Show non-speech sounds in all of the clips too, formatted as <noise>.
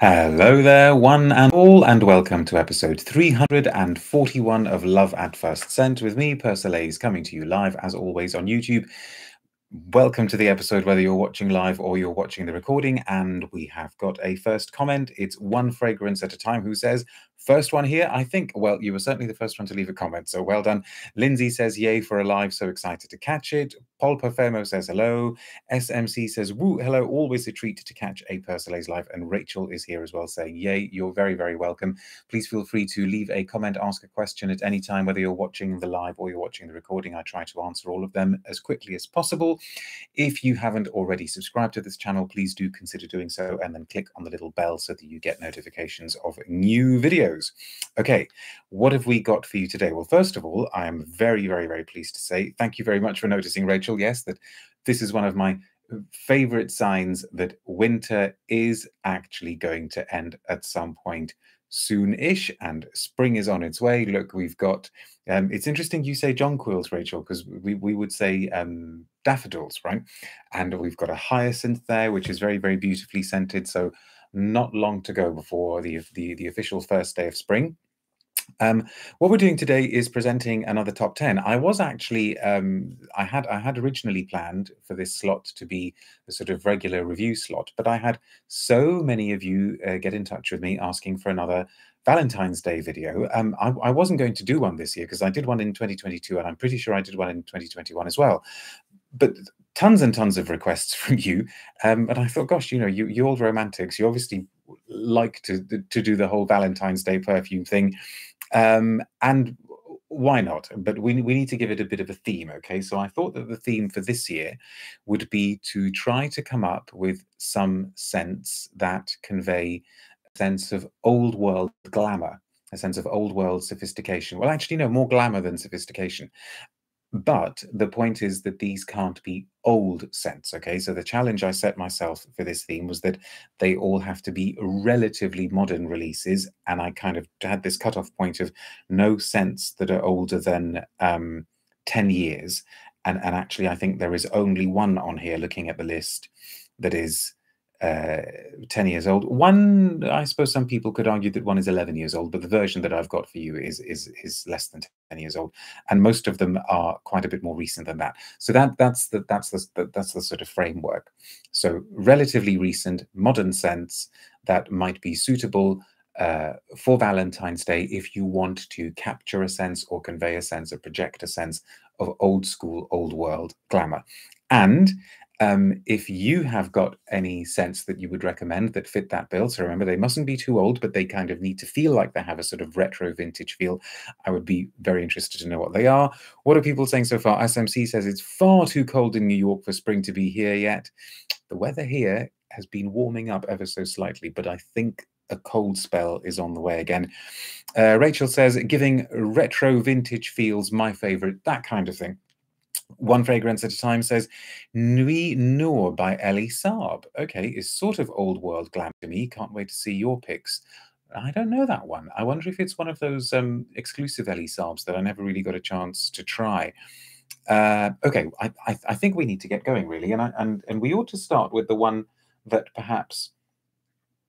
Hello there, one and all, and welcome to episode 341 of Love at First Scent with me, Persolaise, coming to you live as always on YouTube. Welcome to the episode, whether you're watching live or you're watching the recording. And we have got a first comment. It's one fragrance at a time who says, First one here, I think. Well, you were certainly the first one to leave a comment, so well done. Lindsay says, Yay for a live, so excited to catch it. Paul Perfemo says hello. SMC says, Woo, hello, always a treat to catch a Persolaise live. And Rachel is here as well saying, Yay, you're very, very welcome. Please feel free to leave a comment, ask a question at any time, whether you're watching the live or you're watching the recording. I try to answer all of them as quickly as possible. If you haven't already subscribed to this channel, please do consider doing so and then click on the little bell so that you get notifications of new videos. Okay, what have we got for you today? Well, first of all, I am very, very, very pleased to say thank you very much for noticing, Rachel. Yes, that this is one of my favorite signs that winter is actually going to end at some point soon-ish and spring is on its way. Look we've got um it's interesting you say jonquils rachel because we, we would say um daffodils right? And we've got a hyacinth there which is very very beautifully scented. So not long to go before the the, the official first day of spring um, what we're doing today is presenting another top 10. I was actually, um, I had I had originally planned for this slot to be a sort of regular review slot, but I had so many of you uh, get in touch with me asking for another Valentine's Day video. Um, I, I wasn't going to do one this year because I did one in 2022 and I'm pretty sure I did one in 2021 as well. But tons and tons of requests <laughs> from you. Um, and I thought, gosh, you know, you, you old romantics, you obviously like to, to do the whole Valentine's Day perfume thing. Um, and why not? But we, we need to give it a bit of a theme, okay? So I thought that the theme for this year would be to try to come up with some scents that convey a sense of old world glamour, a sense of old world sophistication. Well, actually, no, more glamour than sophistication. But the point is that these can't be old scents. Okay, so the challenge I set myself for this theme was that they all have to be relatively modern releases, and I kind of had this cutoff point of no scents that are older than um, ten years. And and actually, I think there is only one on here. Looking at the list, that is uh, 10 years old. One, I suppose some people could argue that one is 11 years old, but the version that I've got for you is is is less than 10 years old, and most of them are quite a bit more recent than that. So that that's the that's the that's the sort of framework. So relatively recent, modern sense that might be suitable uh, for Valentine's Day if you want to capture a sense or convey a sense or project a sense of old school, old world glamour. And um, if you have got any sense that you would recommend that fit that bill, so remember they mustn't be too old, but they kind of need to feel like they have a sort of retro vintage feel. I would be very interested to know what they are. What are people saying so far? SMC says it's far too cold in New York for spring to be here yet. The weather here has been warming up ever so slightly, but I think a cold spell is on the way again. Uh, Rachel says, giving retro vintage feels my favorite, that kind of thing. One Fragrance at a Time says, Nuit Noor by Elie Saab. Okay, is sort of old world glam to me. Can't wait to see your picks. I don't know that one. I wonder if it's one of those um, exclusive Elie Saabs that I never really got a chance to try. Uh, okay, I, I, I, think we need to get going really, and I, and and we ought to start with the one that perhaps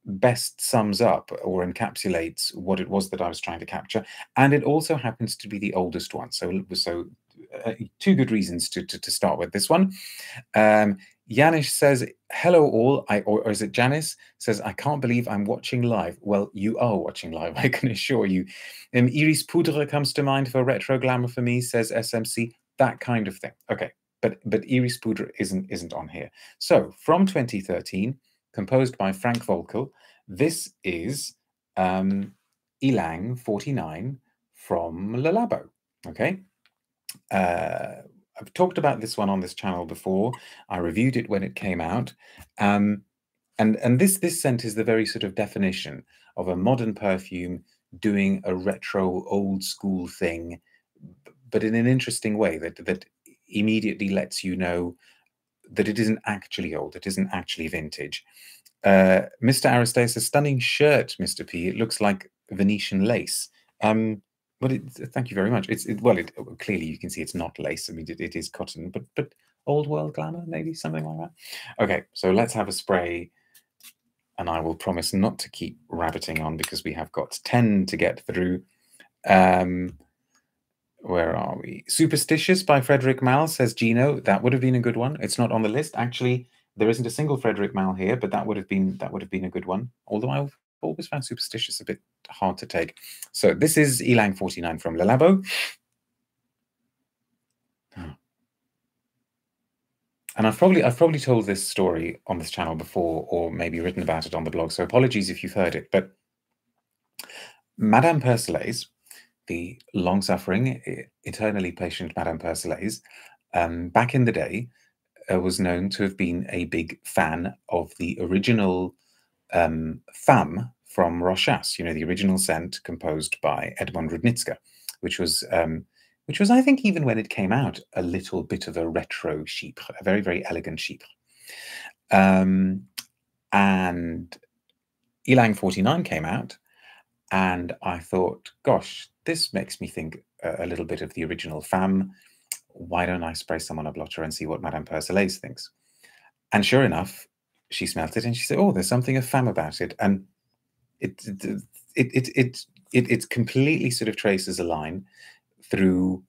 best sums up or encapsulates what it was that I was trying to capture, and it also happens to be the oldest one. So so uh, two good reasons to, to, to start with this one. Um, Yanish says, hello all, I, or, or, is it Janice? Says, I can't believe I'm watching live. Well, you are watching live, <laughs> I can assure you. Um, Iris Poudre comes to mind for retro glamour for me, says SMC, that kind of thing. Okay, but but Iris Poudre isn't, isn't on here. So from 2013, composed by Frank Voelkl, this is um, Ylang 49 from Le Labo. Okay, uh, I've talked about this one on this channel before. I reviewed it when it came out. Um, and and this this scent is the very sort of definition of a modern perfume doing a retro old school thing, but in an interesting way that that immediately lets you know that it isn't actually old, it isn't actually vintage. Uh, Mr. Aristaeus, a stunning shirt, Mr. P. It looks like Venetian lace. Um, well, it, thank you very much. It's it, well, it, clearly you can see it's not lace. I mean, it, it is cotton, but but old world glamour, maybe something like that. Okay, so let's have a spray. and I will promise not to keep rabbiting on because we have got 10 to get through. Um, where are we? Superstitious by Frédéric Malle says Gino. That would have been a good one. It's not on the list. Actually, there isn't a single Frédéric Malle here, but that would have been that would have been a good one. Although Always found superstitious a bit hard to take. So this is Ylang 49 from Le Labo. And I've probably I've probably told this story on this channel before, or maybe written about it on the blog. So apologies if you've heard it. But Madame Persolaise, the long-suffering, eternally patient Madame Persolaise, um, back in the day, uh, was known to have been a big fan of the original um, Femme from Rochas, you know, the original scent composed by Edmond Roudnitska, which was um, which was, I think, even when it came out, a little bit of a retro chypre, a very, very elegant chypre. Um, and Ylang 49 came out, and I thought, gosh, this makes me think a, a little bit of the original Femme. Why don't I spray some on a blotter and see what Madame Persolaise thinks? And sure enough, she smelt it and she said, "Oh, there's something of Femme about it," and it it it it it, it completely sort of traces a line through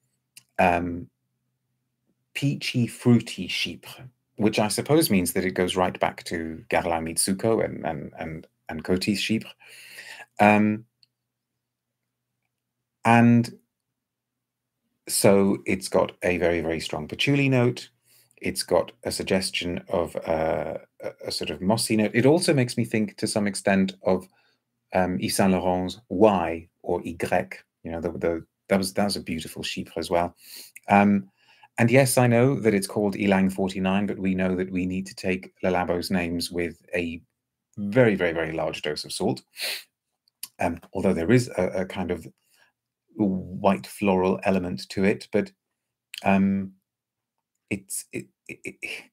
um, peachy, fruity chypre, which I suppose means that it goes right back to Guerlain Mitsuko and and and and Coty's chypre. Um, and so it's got a very, very strong patchouli note. It's got a suggestion of uh, a, a, sort of mossy note. It also makes me think to some extent of um, Yves Saint Laurent's Y or Y, you know, the, the that was that was a beautiful chypre as well. Um, and yes, I know that it's called Ylang 49, but we know that we need to take Le Labo's names with a very, very, very large dose of salt. Um, although there is a, a, kind of white floral element to it, but um, it's it, it, <sighs>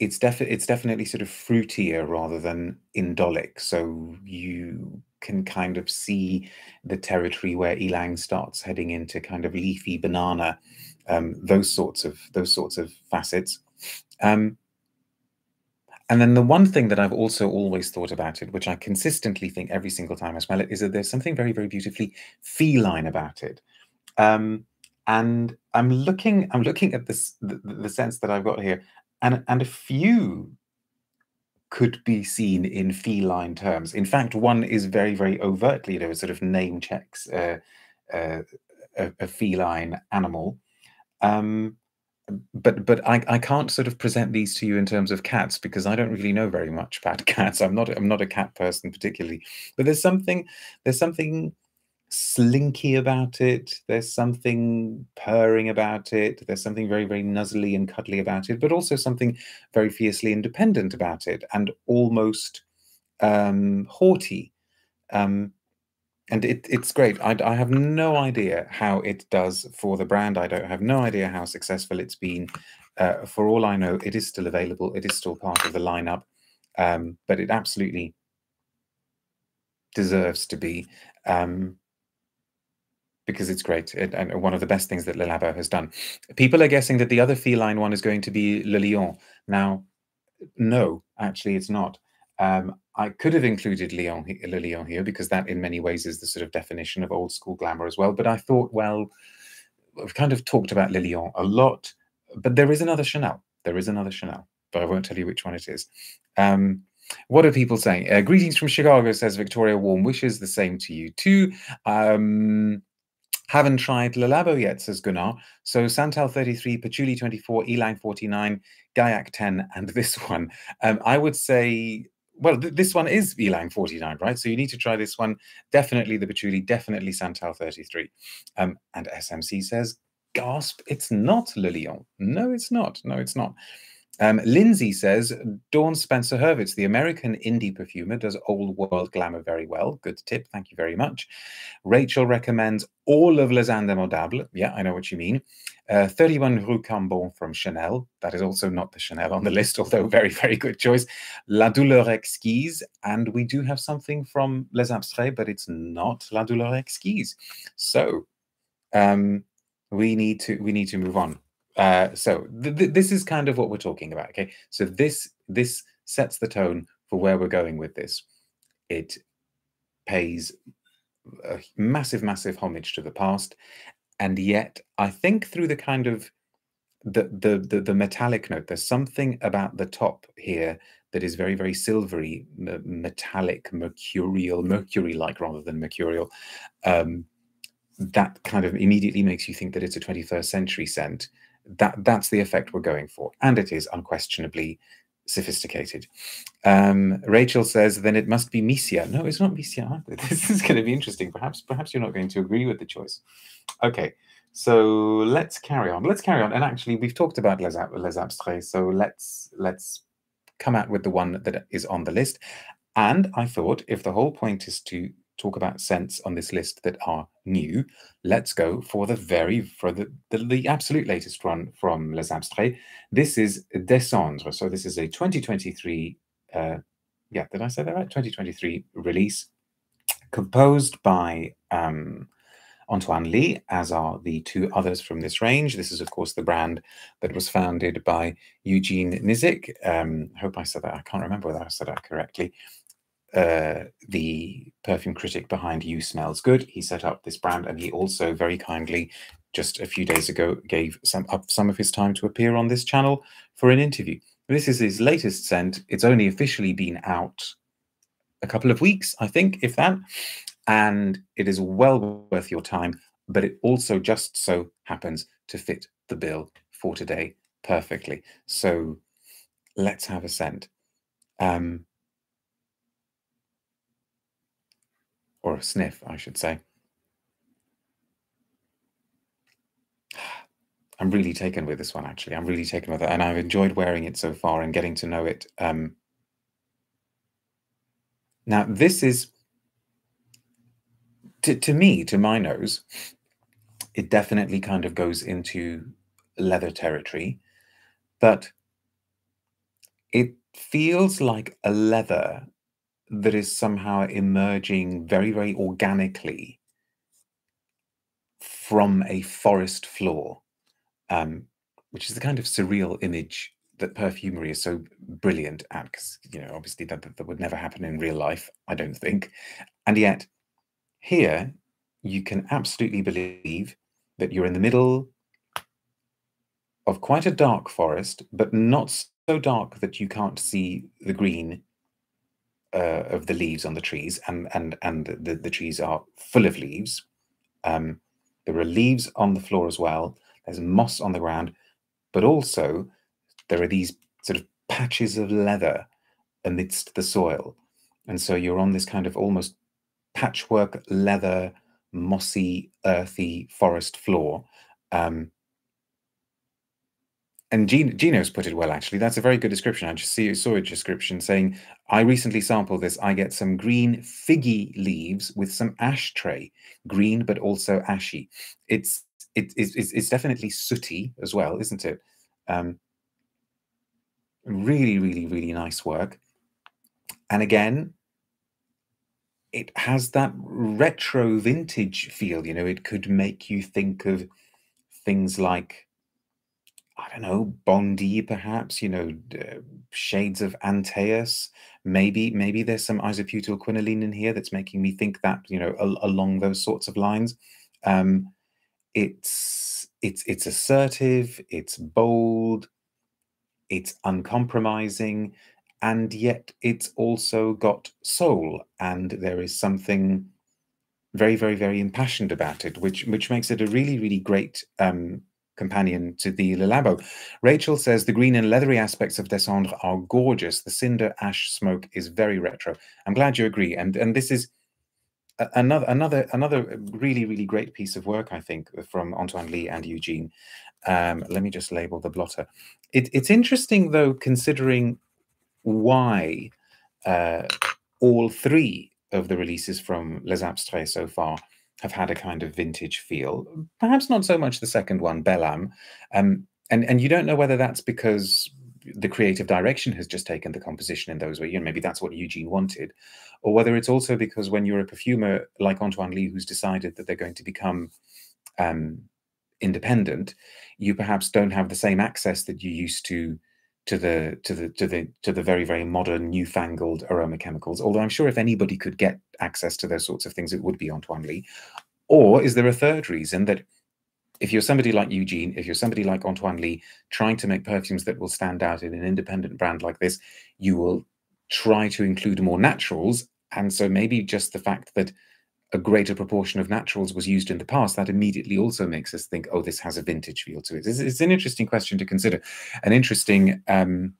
it's definitely it's definitely sort of fruitier rather than indolic. So you can kind of see the territory where Ylang starts heading into kind of leafy banana, um, those sorts of those sorts of facets. Um, and then the one thing that I've also always thought about it, which I consistently think every single time I smell it, is that there's something very, very beautifully feline about it. Um, and I'm looking, I'm looking at this, the, the sense that I've got here, and and a few could be seen in feline terms. In fact, one is very, very overtly, you know, sort of name checks uh, uh, a, a, feline animal. Um, but but I, I can't sort of present these to you in terms of cats because I don't really know very much about <laughs> cats. I'm not I'm not a cat person particularly. But there's something there's something slinky about it. There's something purring about it. There's something very, very nuzzly and cuddly about it, but also something very fiercely independent about it and almost um, haughty. Um, and it, it's great. I, I, have no idea how it does for the brand. I don't have no idea how successful it's been. Uh, for all I know, it is still available. It is still part of the lineup, um, but it absolutely deserves to be. Um, because it's great it, and one of the best things that Le Labo has done. People are guessing that the other feline one is going to be Le Lion. Now, no, actually, it's not. Um, I could have included Leon, Le Lion here because that, in many ways, is the sort of definition of old school glamour as well. But I thought, well, we've kind of talked about Le Lion a lot, but there is another Chanel. There is another Chanel, but I won't tell you which one it is. Um, what are people saying? Uh, greetings from Chicago, says Victoria. Warm wishes. The same to you too. Um, haven't tried Le Labo yet, says Gunnar. So Santal 33, Patchouli 24, Ylang 49, Gaiac 10, and this <laughs> one. Um, I would say, well, th this one is Ylang 49, right? So you need to try this one. Definitely the Patchouli, definitely Santal 33. Um, and SMC says, gasp, it's not Le Lion. No, it's not. No, it's not. Um, Lindsay says Dawn Spencer Hurwitz, the American indie perfumer, does old world glamour very well. Good tip. Thank you very much. Rachel recommends all of Les Indemodables. Yeah, I know what you mean. Uh, 31 Rue Cambon from Chanel. That is also not the Chanel on the <laughs> list, although very, very good choice. La Douleur Exquise. And we do have something from Les Abstraits, but it's not La Douleur Exquise. So um, we need to we need to move on. Uh, so th th this is kind of what we're talking about. Okay, so this this sets the tone for where we're going with this. It pays a massive, massive homage to the past, and yet I think through the kind of the the the, the metallic note, there's something about the top here that is very, very silvery, metallic, mercurial, mercury-like rather than mercurial. Um, that kind of immediately makes you think that it's a 21st century scent. That that's the effect we're going for, and it is unquestionably sophisticated. Um, Rachel says, then it must be Misia. No, it's not Misia. <laughs> This is going to be interesting. Perhaps, perhaps you're not going to agree with the choice. Okay, so let's carry on. Let's carry on. And actually, we've talked about Les, Les Abstraits, so let's let's come out with the one that is on the list. And I thought, if the whole point is to talk about scents on this list that are new, let's go for the very for the, the, the absolute latest one from Les Abstraits. This is Des Cendres. So this is a 2023 uh, yeah, did I say that right? 2023 release composed by um, Antoine Lie, as are the two others from this range. This is, of course, the brand that was founded by Eugene Nizik. Um, hope I said that. I can't remember whether I said that correctly uh, the perfume critic behind You Smells Good. He set up this brand, and he also very kindly, just a few days ago, gave some up some of his time to appear on this channel for an interview. This is his latest scent. It's only officially been out a couple of weeks, I think, if that, and it is well worth your time. But it also just so happens to fit the bill for today perfectly. So let's have a scent. Um, or a sniff, I should say. <sighs> I'm really taken with this one, actually. I'm really taken with it, and I've enjoyed wearing it so far and getting to know it. Um, now, this is, to, to me, to my nose, it definitely kind of goes into leather territory, but it feels like a leather that is somehow emerging very, very organically from a forest floor, um, which is the kind of surreal image that perfumery is so brilliant at, because, you know, obviously that, that, that would never happen in real life, I don't think. And yet, here, you can absolutely believe that you're in the middle of quite a dark forest, but not so dark that you can't see the green uh, of the leaves on the trees, and and and the, the trees are full of leaves. Um, there are leaves on the floor as well. There's moss on the ground, but also there are these sort of patches of leather amidst the soil, and so you're on this kind of almost patchwork leather, mossy, earthy forest floor. Um, and Gino's put it well, actually. That's a very good description. I just see, saw a description saying, I recently sampled this. I get some green figgy leaves with some ashtray, green but also ashy. It's it, it's, it's definitely sooty as well, isn't it? Um, really, really, really nice work. And again, it has that retro vintage feel. You know, it could make you think of things like I don't know, Bondy, perhaps, you know, uh, shades of Antaeus. Maybe, maybe there's some isobutyl quinoline in here that's making me think that, you know, al along those sorts of lines. Um, it's it's it's assertive, it's bold, it's uncompromising, and yet it's also got soul, and there is something very, very, very impassioned about it, which which makes it a really, really great um, companion to the Le Labo. Rachel says the green and leathery aspects of Des Cendres are gorgeous. The cinder ash smoke is very retro. I'm glad you agree. And and this is another another another really really great piece of work I think from Antoine Lie and Eugene. Um, let me just label the blotter. It, it's interesting though, considering why uh, all three of the releases from Les Abstraits so far have had a kind of vintage feel. Perhaps not so much the second one, Belle Ame. Um, and, and you don't know whether that's because the creative direction has just taken the composition in those ways. You know, maybe that's what Eugene wanted, or whether it's also because when you're a perfumer like Antoine Lie, who's decided that they're going to become um, independent, you perhaps don't have the same access that you used to to the to the to the to the very very modern newfangled aroma chemicals. Although i'm sure if anybody could get access to those sorts of things it would be Antoine Lie. Or is there a third reason that if you're somebody like eugene if you're somebody like Antoine Lie, trying to make perfumes that will stand out in an independent brand like this you will try to include more naturals. And so maybe just the fact that a greater proportion of naturals was used in the past, that immediately also makes us think, oh, this has a vintage feel to it. It's, it's an interesting question to consider, an interesting um,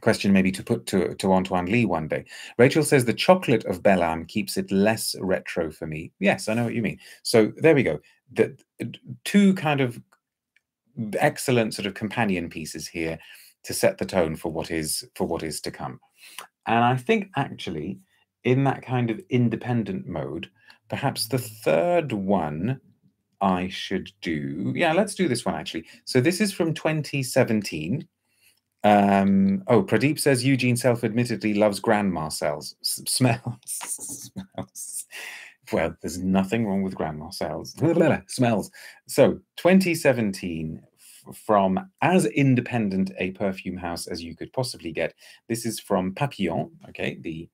question maybe to put to, to Antoine Lie one day. Rachel says the chocolate of Belle Ame keeps it less retro for me. Yes, I know what you mean. So there we go. The two kind of excellent sort of companion pieces here to set the tone for what is for what is to come. And I think actually in that kind of independent mode, Perhaps the third one I should do. Yeah, let's do this one actually. So this is from 2017. Um, oh, Pradeep says Eugene self-admittedly loves Grand Marcel's smells. <laughs> smells. Well, there's nothing wrong with Grand Marcel's <laughs> smells. So 2017 from as independent a perfume house as you could possibly get. This is from Papillon, okay, the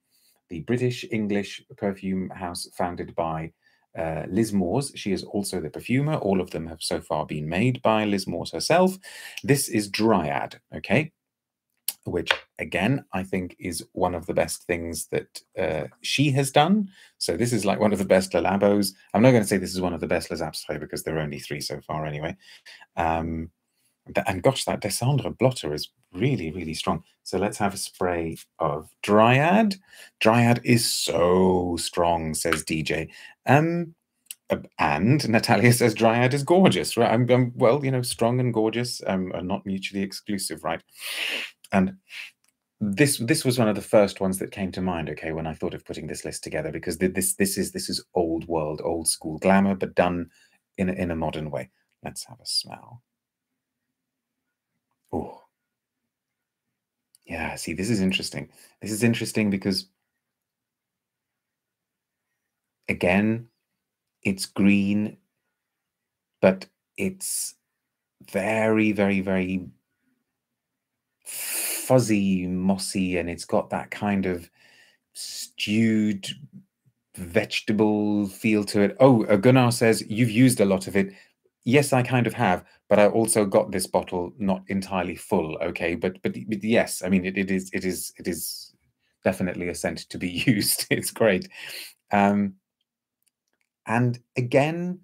the British English perfume house founded by uh, Liz Moores. She is also the perfumer. All of them have so far been made by Liz Moores herself. This is Dryad, okay? Which, again, I think is one of the best things that uh, she has done. So this is like one of the best Le Labos. I'm not going to say this is one of the best Les Abstraits because there are only three so far anyway. Um, and gosh, that Des Cendres blotter is really, really strong. So let's have a spray of Dryad. Dryad is so strong, says DJ. Um, uh, and Natalia <laughs> says Dryad is gorgeous, right? I'm, I'm well, you know, strong and gorgeous um, are not mutually exclusive, right? And this this was one of the first ones that came to mind. Okay, when I thought of putting this list together, because this this is this is old world, old school glamour, but done in in a modern way. Let's have a smell. Oh, yeah. See, this is interesting. This is interesting because, again, it's green, but it's very, very, very fuzzy, mossy, and it's got that kind of stewed vegetable feel to it. Oh, Gunnar says you've used a lot of it yes, I kind of have, but I also got this bottle not entirely full. Okay, but but, but yes, I mean it, it is it is it is definitely a scent to be <laughs> used. it's great, um, and again,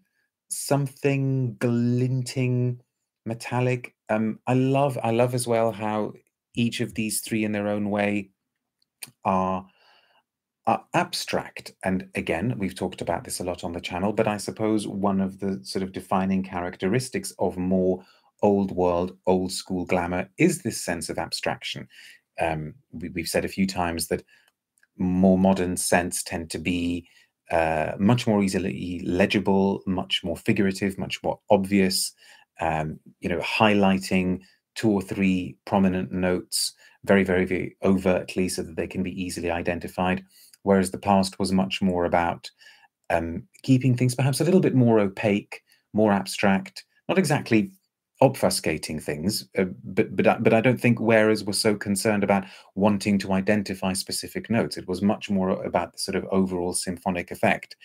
something glinting, metallic. Um, I love I love as well how each of these three in their own way are are abstract. And again, we've talked about this a lot on the channel, but I suppose one of the sort of defining characteristics of more old world, old school glamour is this sense of abstraction. Um, we, have said a few times that more modern scents tend to be uh, much more easily legible, much more figurative, much more obvious, um, you know, highlighting two or three prominent notes very, very, very overtly so that they can be easily identified whereas the past was much more about um, keeping things perhaps a little bit more opaque, more abstract, not exactly obfuscating things, uh, but but but I don't think wearers were so concerned about wanting to identify specific notes. It was much more about the sort of overall symphonic effect.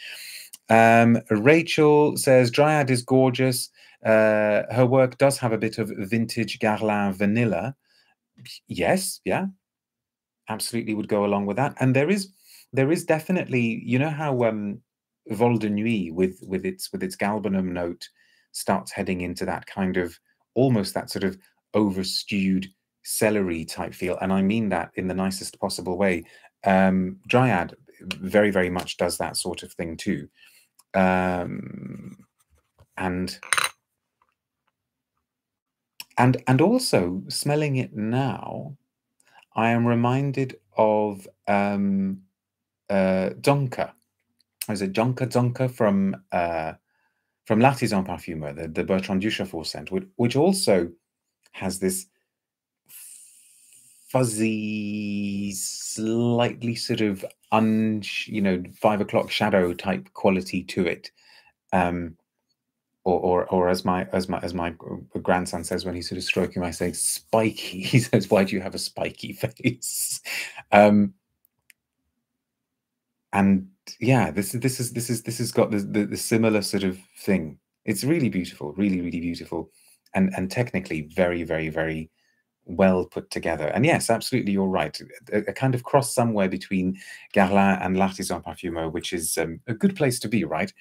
Um, Rachel says Dryad is gorgeous. Uh, her work does have a bit of vintage Guerlain vanilla. Yes, yeah, absolutely would go along with that. And there is there is definitely, you know how um, Vol de Nuit with with its with its galbanum note starts heading into that kind of almost that sort of overstewed celery type feel, and I mean that in the nicest possible way. Um, Dryad very very much does that sort of thing too, um, and and and also smelling it now, I am reminded of um, uh, Dzongkha. Is it Jonka Zonka from uh, from L'Artisan Parfumeur, the, the Bertrand Duchaufour scent, which, which also has this fuzzy, slightly sort of un, you know, five o'clock shadow type quality to it. Um, or, or, or as my as my as my grandson says when he's sort of stroking my say spiky. <laughs> He says, "Why do you have a spiky <laughs> face?" Um, and yeah, this is this is this is this has got the, the, the similar sort of thing. It's really beautiful, really really beautiful, and and technically very very very well put together. And yes, absolutely, you're right. A, a kind of cross somewhere between Guerlain and L'Artisan Parfumeur, which is um, a good place to be, right?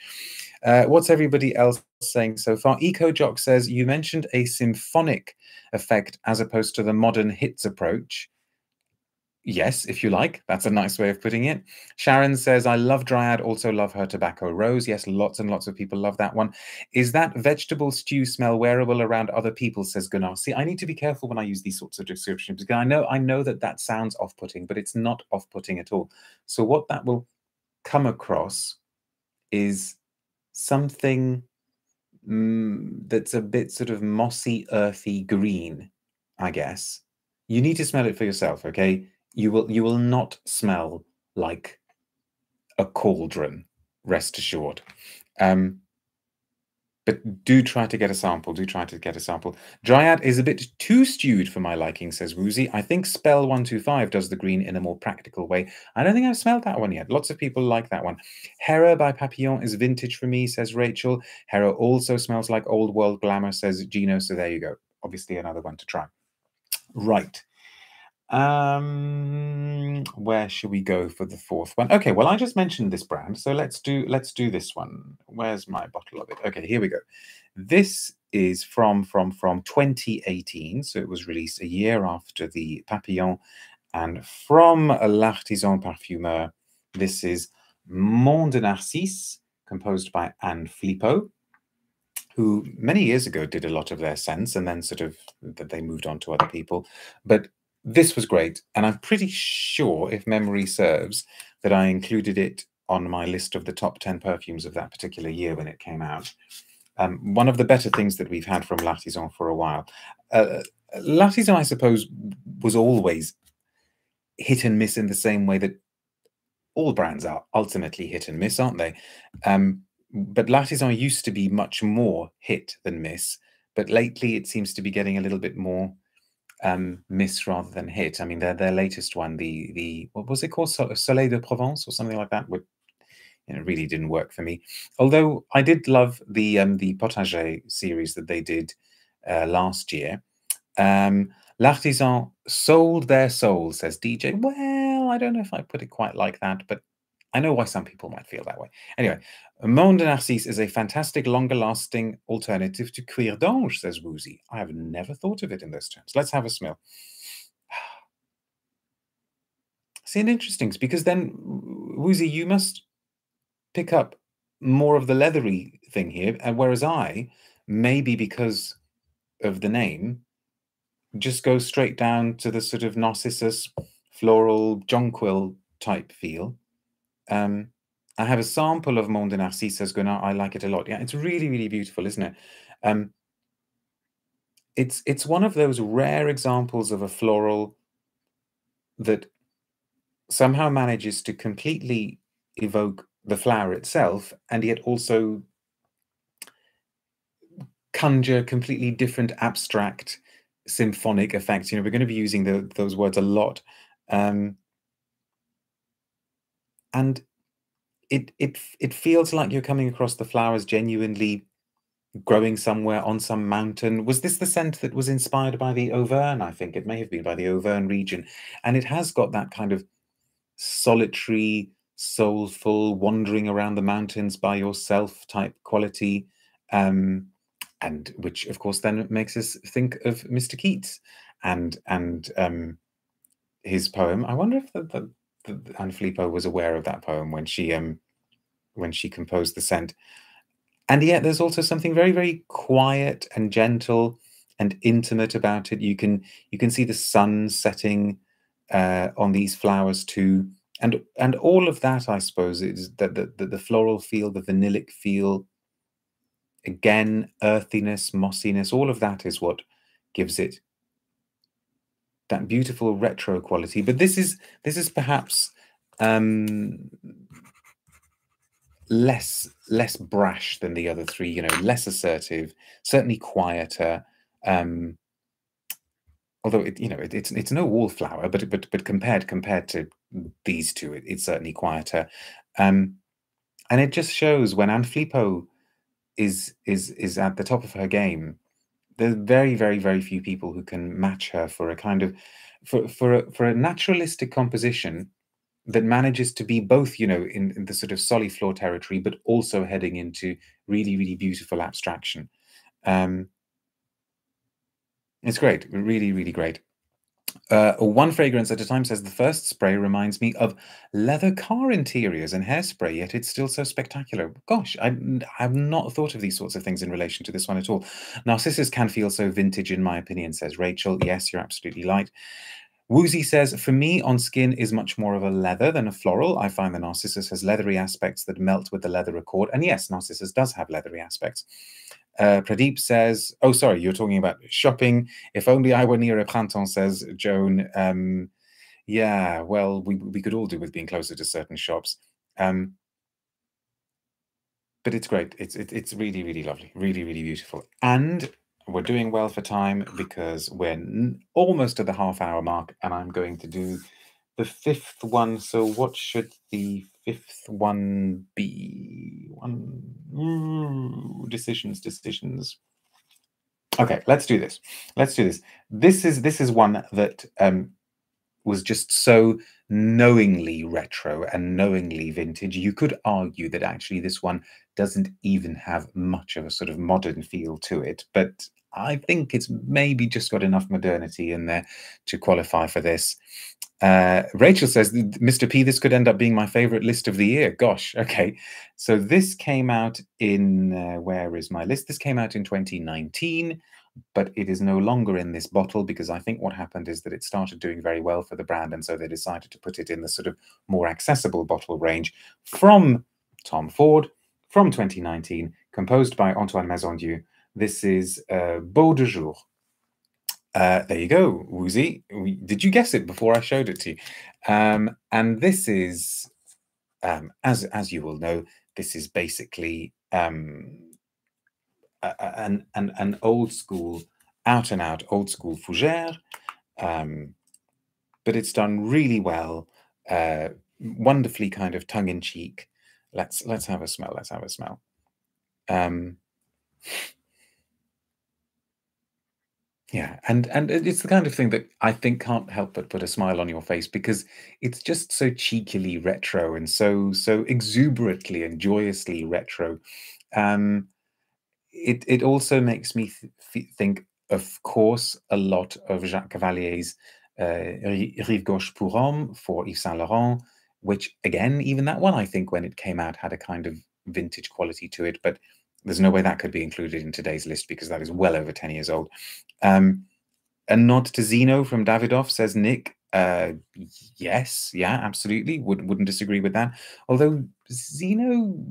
Uh, what's everybody else saying so far? EcoJock says, you mentioned a symphonic effect as opposed to the modern hits approach. Yes, if you like. That's a nice way of putting it. Sharon says, I love Dryad, also love her tobacco rose. Yes, lots and lots of people love that one. Is that vegetable stew smell wearable around other people, says Gunnar. See, I need to be careful when I use these sorts of descriptions because I know, I know that that sounds off-putting, but it's not off-putting at all. So what that will come across is something mm, that's a bit sort of mossy, earthy green, I guess. You need to smell it for yourself, okay? You will you will not smell like a cauldron rest assured. Um, but do try to get a sample do try to get a sample. Dryad is a bit too stewed for my liking says woozy i think spell 125 does the green in a more practical way. I don't think i've smelled that one yet. Lots of people like that one. Hera by papillon is vintage for me says rachel. Hera also smells like old world glamour says gino. So there you go. Obviously another one to try. Right um, where should we go for the fourth one? Okay, well, I just mentioned this brand, so let's do let's do this one. Where's my bottle of it? Okay, here we go. This is from from from 2018, so it was released a year after the Papillon, and from L'Artisan Parfumeur. This is Mont de Narcisse, composed by Anne Flipo, who many years ago did a lot of their scents, and then sort of that they moved on to other people. But this was great. And I'm pretty sure, if memory serves, that I included it on my list of the top 10 perfumes of that particular year when it came out. Um, one of the better things that we've had from L'Artisan for a while. Uh, L'Artisan, I suppose, was always hit and miss in the same way that all brands are ultimately hit and miss, aren't they? Um, but L'Artisan used to be much more hit than miss, but lately it seems to be getting a little bit more um, miss rather than hit. I mean, their their latest one, the the what was it called, Soleil de Provence or something like that, would you know really didn't work for me. Although I did love the um, the Potager series that they did uh, last year. Um, L'Artisan sold their soul, says DJ. Well, I don't know if I put it quite like that, but I know why some people might feel that way. Anyway, mm. Mont de Narcisse is a fantastic, longer lasting alternative to Cuir d'Ange, says Woozy. I have never thought of it in those terms. Let's have a smell. <sighs> See, and interesting because then, Woozy, you must pick up more of the leathery thing here, and whereas I, maybe because of the name, just go straight down to the sort of narcissus, floral, jonquil type feel. Um, I have a sample of Mont de Narcisse out. I like it a lot. Yeah, it's really, really beautiful, isn't it? Um, it's it's one of those rare examples of a floral that somehow manages to completely evoke the flower itself and yet also conjure completely different abstract symphonic effects. You know, we're going to be using the, those words a lot. Um, and it it it feels like you're coming across the flowers genuinely growing somewhere on some mountain. Was this the scent that was inspired by the Auvergne? I think it may have been by the Auvergne region, and it has got that kind of solitary, soulful, wandering around the mountains by yourself type quality, um, and which of course then makes us think of Mr. Keats and and um, his poem. I wonder if the, the Anne Flipo was aware of that poem when she um when she composed the scent. And yet there's also something very, very quiet and gentle and intimate about it. You can you can see the sun setting uh, on these flowers too. And and all of that, I suppose, is that the, the, the floral feel, the vanillic feel, again, earthiness, mossiness, all of that is what gives it that beautiful retro quality. But this is this is perhaps um, less less brash than the other three. You know, less assertive, certainly quieter. Um, although it, you know, it, it's it's no wallflower, but but but compared compared to these two, it, it's certainly quieter. Um, and it just shows when Anne Flipo is is is at the top of her game. There's very very very few people who can match her for a kind of for for a, for a naturalistic composition that manages to be both, you know, in, in the sort of soliflor territory, but also heading into really really beautiful abstraction. Um, it's great, really really great. Uh, one fragrance at a time says the first spray reminds me of leather car interiors and hairspray, yet it's still so spectacular. Gosh, I, have not thought of these sorts of things in relation to this one at all. Narcissus can feel so vintage, in my opinion, says Rachel. Yes, you're absolutely right. Woozy says, for me, on skin is much more of a leather than a floral. I find the Narcissus has leathery aspects that melt with the leather accord. And yes, Narcissus does have leathery aspects. Uh, Pradeep says, oh, sorry, you're talking about shopping. If only I were near a printemps, says Joan. Um, yeah, well, we, we could all do with being closer to certain shops. Um, but it's great. It's it, it's really, really lovely. Really, really beautiful. And we're doing well for time because we're almost at the half hour mark and I'm going to do the fifth one. So what should the fifth one be? One ooh, decisions, decisions. Okay, let's do this. Let's do this. This is this is one that um, was just so knowingly retro and knowingly vintage. You could argue that actually this one doesn't even have much of a sort of modern feel to it, but I think it's maybe just got enough modernity in there to qualify for this. Uh, Rachel says, Mr. P, this could end up being my favorite list of the year. Gosh, okay. So this came out in, uh, where is my list? This came out in 2019, but it is no longer in this bottle because I think what happened is that it started doing very well for the brand. And so they decided to put it in the sort of more accessible bottle range from Tom Ford from 2019, composed by Antoine Maisondieu this is uh, Beau de Jour. Uh, there you go, Woozy. Did you guess it before I showed it to you? Um, and this is, um, as as you will know, this is basically um, an, an an old school, out and out old school fougère, um, but it's done really well, uh, wonderfully kind of tongue in cheek. Let's let's have a smell. Let's have a smell. Yeah, and and it's the kind of thing that I think can't help but put a smile on your face because it's just so cheekily retro and so so exuberantly and joyously retro. Um, it it also makes me th think, of course, a lot of Jacques Cavallier's uh, Rive Gauche pour Homme for Yves Saint Laurent, which again, even that one, I think, when it came out, had a kind of vintage quality to it, but there's no way that could be included in today's list because that is well over 10 years old. Um, a nod to Zino from Davidoff, says Nick. Uh, yes, yeah, absolutely. Would, wouldn't disagree with that. Although Zino,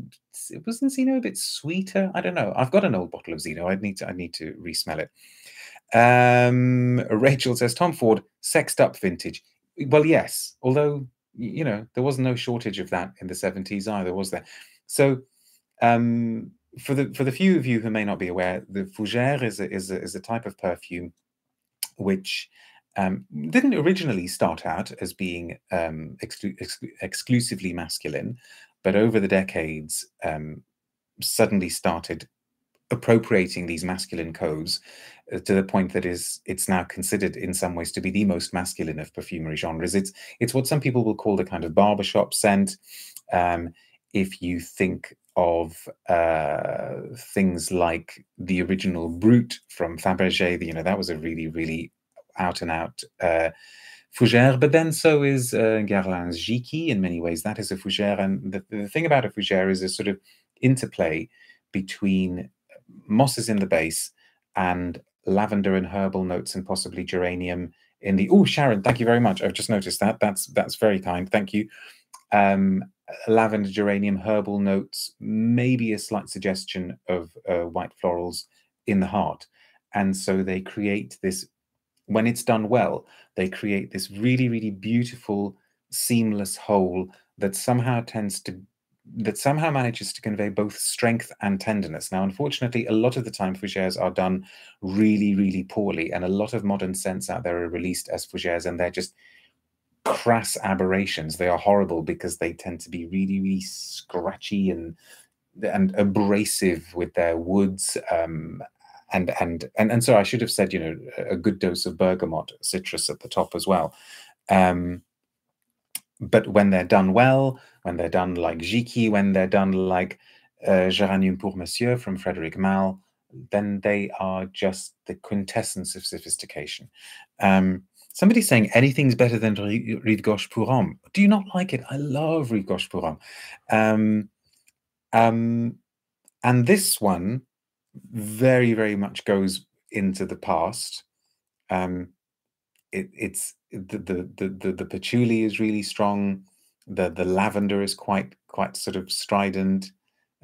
wasn't Zino a bit sweeter? I don't know. I've got an old bottle of Zino. I'd need to, I need to resmell it. Um, Rachel says Tom Ford sexed up vintage. Well, yes. Although you know there was no shortage of that in the 70s either, was there? So um, for the for the few of you who may not be aware, the fougère is a, is a, is a type of perfume which um, didn't originally start out as being um, exclu exclusively masculine, but over the decades um, suddenly started appropriating these masculine codes uh, to the point that is it's now considered in some ways to be the most masculine of perfumery genres. It's it's what some people will call the kind of barbershop scent. Um, if you think of uh, things like the original Brut from Fabergé. You know, that was a really, really out and out uh, fougère. But then so is uh, Guerlain's Jicky in many ways. That is a fougère. And the, the thing about a fougère is a sort of interplay between mosses in the base and lavender and herbal notes and possibly geranium in the oh sharon thank you very much i've just noticed that that's that's very kind thank you um lavender, geranium, herbal notes, maybe a slight suggestion of uh, white florals in the heart. And so they create this, when it's done well, they create this really, really beautiful, seamless whole that somehow tends to that somehow manages to convey both strength and tenderness. Now, unfortunately, a lot of the time fougères are done really, really poorly, and a lot of modern scents out there are released as fougères, and they're just crass aberrations. They are horrible because they tend to be really, really scratchy and and abrasive with their woods. Um, and and and and so I should have said, you know, a good dose of bergamot citrus at the top as well. Um, but when they're done well, when they're done like Jicky, when they're done like uh, Géranium pour Monsieur from Frédéric Malle, then they are just the quintessence of sophistication. Um, somebody's saying anything's better than Rive Gauche pour Homme. Do you not like it? I love Rive Gauche pour Homme. Um, um, and this one very, very much goes into the past. Um, it, it's the, the the the patchouli is really strong. The the lavender is quite quite sort of strident.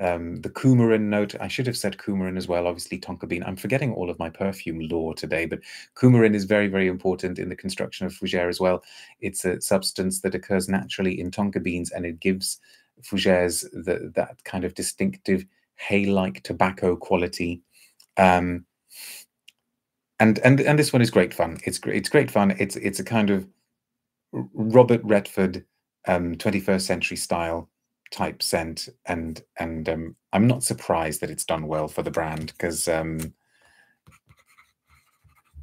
Um, the coumarin note, I should have said coumarin as well, obviously tonka bean. I'm forgetting all of my perfume lore today, but coumarin is very, very important in the construction of fougere as well. It's a substance that occurs naturally in tonka beans and it gives fougères the, that kind of distinctive hay-like tobacco quality. Um, and and and this one is great fun. It's. It's great fun. It's it's a kind of Robert Redford, um, 21st century style type scent, and and um, I'm not surprised that it's done well for the brand because um,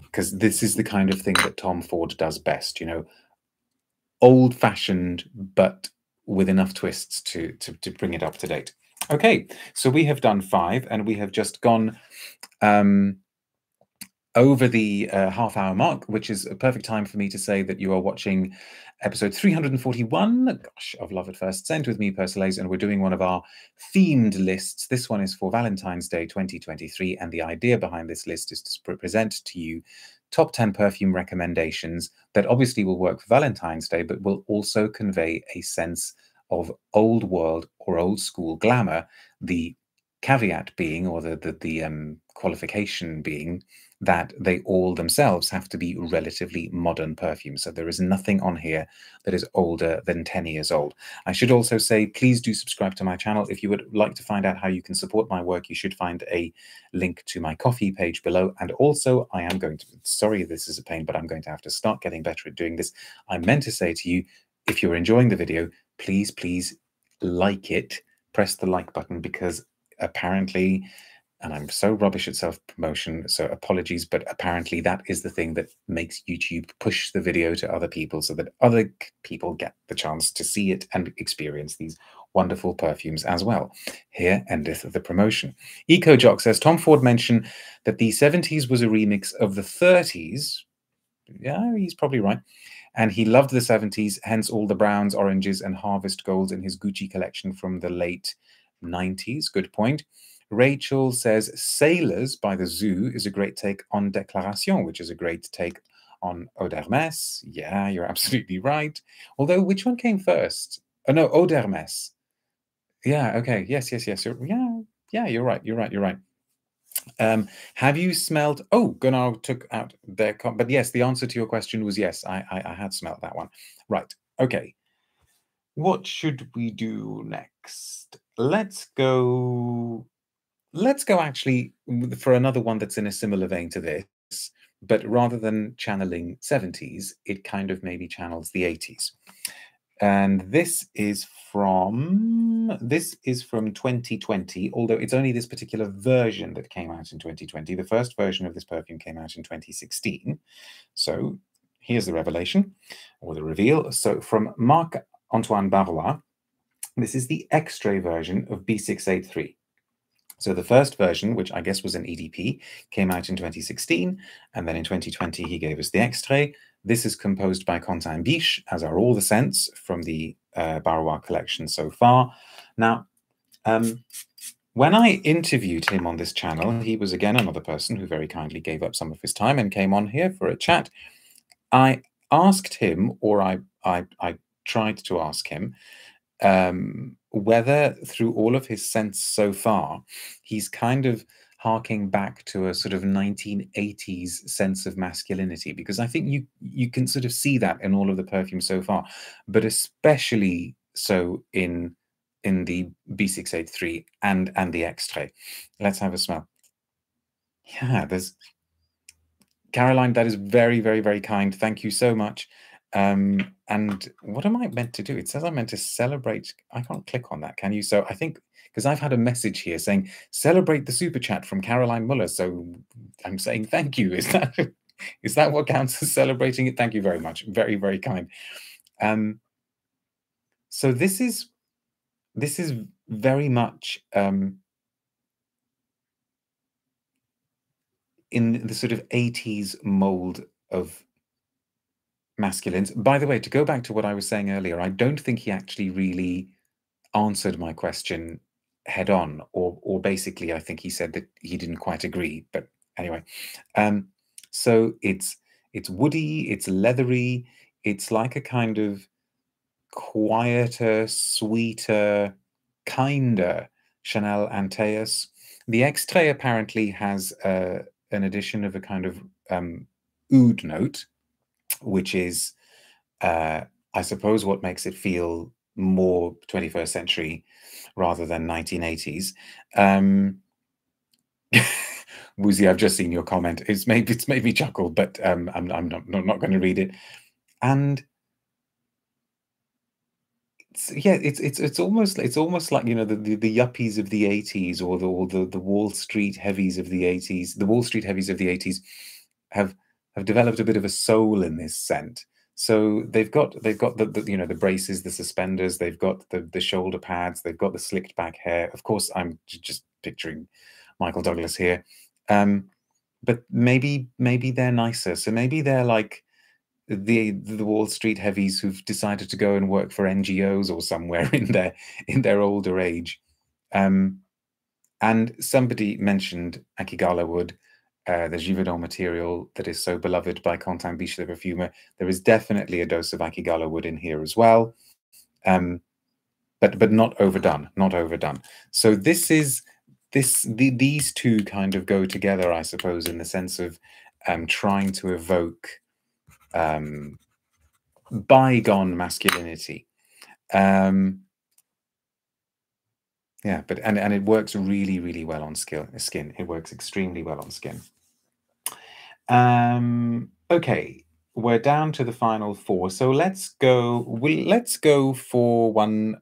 because this is the kind of thing that Tom Ford does best. You know, old fashioned but with enough twists to to to bring it up to date. Okay, so we have done five, and we have just gone. Um, over the uh, half hour mark, which is a perfect time for me to say that you are watching episode 341 gosh, of Love at First Scent with me, Persolaise, and we're doing one of our themed lists. This one is for Valentine's Day 2023, and the idea behind this list is to present to you top 10 perfume recommendations that obviously will work for Valentine's Day, but will also convey a sense of old world or old school glamour. The caveat being, or the the, the um, qualification being, that they all themselves have to be relatively modern perfumes. So there is nothing on here that is older than 10 years old. I should also say, please do subscribe to my channel. If you would like to find out how you can support my work, you should find a link to my Ko-fi page below. And also, I am going to, sorry, this is a pain, but I'm going to have to start getting better at doing this. I meant to say to you, if you're enjoying the video, please, please like it. Press the like button because apparently and I'm so rubbish at self promotion, so apologies, but apparently that is the thing that makes YouTube push the video to other people so that other people get the chance to see it and experience these wonderful perfumes as well. Here endeth the promotion. Eco EcoJock says Tom Ford mentioned that the 70s was a remix of the 30s. Yeah, he's probably right. And he loved the 70s, hence all the browns, oranges, and harvest golds in his Gucci collection from the late 90s. Good point. Rachel says Sailors by the Zoo is a great take on Declaration, which is a great take on Eau d'Hermès. Yeah, you're <laughs> absolutely right. Although, which one came first? Oh, no, Eau d'Hermès. Yeah, okay. Yes, yes, yes. Yeah, yeah, you're right. You're right. You're right. Um, have you smelled? Oh, Gunnar took out their. But yes, the answer to your question was yes. I, I, I had smelled that one. Right. Okay. What should we do next? Let's go let's go actually for another one that's in a similar vein to this, but rather than channeling 70s, it kind of maybe channels the 80s. And this is from this is from 2020, although it's only this particular version that came out in 2020. The first version of this perfume came out in 2016. So here's the revelation or the reveal. So from Marc Antoine Barrois, this is the extrait version of B683. So the first version, which I guess was an EDP, came out in 2016, and then in 2020 he gave us the extrait. This is composed by Quentin Bisch, as are all the scents from the uh, collection so far. Now, um, when I interviewed him on this channel, he was again another person who very kindly gave up some of his time and came on here for a chat. I asked him, or I I, I tried to ask him, um, whether through all of his sense so far, he's kind of harking back to a sort of 1980s sense of masculinity because i think you you can sort of see that in all of the perfumes so far but especially so in in the B683 and and the Extrait. Let's have a smell. Yeah, there's Caroline. That is very, very, very kind. Thank you so much. Um, and what am I meant to do? It says I'm meant to celebrate. I can't click on that. Can you? So I think because I've had a message here saying celebrate the super chat from Caroline Muller. So I'm saying thank you. Is that <laughs> is that what counts as celebrating it? Thank you very much. Very, very kind. Um, so this is this is very much um, in the sort of 80s mold of masculines. By the way, to go back to what I was saying earlier, I don't think he actually really answered my question head on, or or basically, I think he said that he didn't quite agree. But anyway, um, so it's it's woody, it's leathery, it's like a kind of quieter, sweeter, kinder Chanel Antaeus. The Extrait apparently has uh, an addition of a kind of um, oud note, which is, uh, I suppose, what makes it feel more 21st century rather than 1980s. Um, <laughs> Woozy, I've just seen your comment. It's made it's made me chuckle, but um, I'm I'm not, not, not going to read it. And it's, yeah, it's it's it's almost it's almost like you know the, the, the yuppies of the 80s or the or the the Wall Street heavies of the 80s. The Wall Street heavies of the 80s have have developed a bit of a soul in this scent. So they've got they've got the, the, you know the braces, the suspenders, they've got the the shoulder pads, they've got the slicked back hair. Of course, I'm just picturing Michael Douglas here, um, but maybe maybe they're nicer. So maybe they're like the the Wall Street heavies who've decided to go and work for NGOs or somewhere <laughs> in their in their older age. Um, and somebody mentioned Akigalawood uh, the Givaudan material that is so beloved by Quentin Bisch, the perfumer. There is definitely a dose of Akigalawood in here as well, um, but but not overdone, not overdone. So this is this the, these two kind of go together, I suppose, in the sense of um, trying to evoke um, bygone masculinity. Um, yeah, but and and it works really really well on skill, skin. It works extremely well on skin. Um, okay, we're down to the final four. So let's go. We let's go for one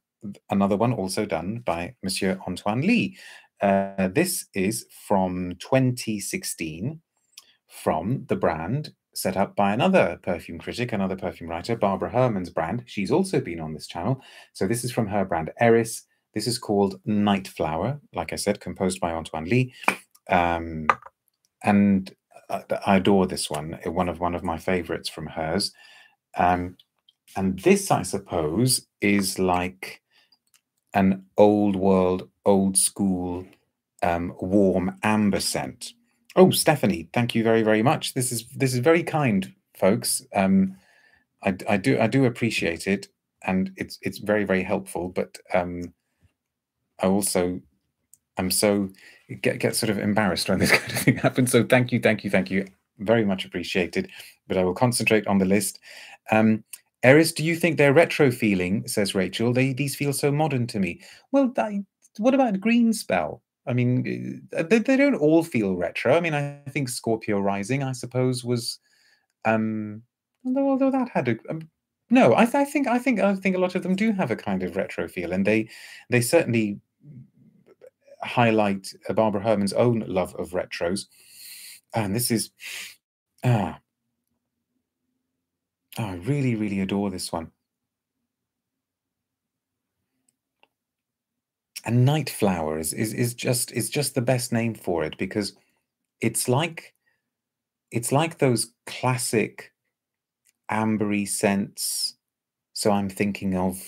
another one also done by Monsieur Antoine Lie Uh, this is from 2016 from the brand set up by another perfume critic, another perfume writer, Barbara Herman's brand. She's also been on this channel. So this is from her brand Eris. This is called Night Flower, like I said, composed by Antoine Lie. Um, and I, adore this one, uh, one of one of my favorites from hers. Um, and this, I suppose, is like an old world, old school, um, warm amber scent. Oh, Stephanie, thank you very, very much. This is this is very kind, folks. Um, I, I do I do appreciate it, and it's it's very very helpful. But um, I also I'm so get get sort of embarrassed when this <laughs> kind of thing happens. So thank you, thank you, thank you, very much appreciated. But I will concentrate on the list. Um, Eris, do you think they're retro feeling? Says Rachel. They these feel so modern to me. Well, I, what about Green Spell? I mean, uh, they, they don't all feel retro. I mean, I think Scorpio Rising, I suppose, was um, although although that had a um, no, I, th I think I think I think a lot of them do have a kind of retro feel, and they they certainly highlight Barbara Herman's own love of retros. And this is, ah, oh, I really, really adore this one. And Night Flower is, is, is just is just the best name for it because it's like it's like those classic ambery scents. So I'm thinking of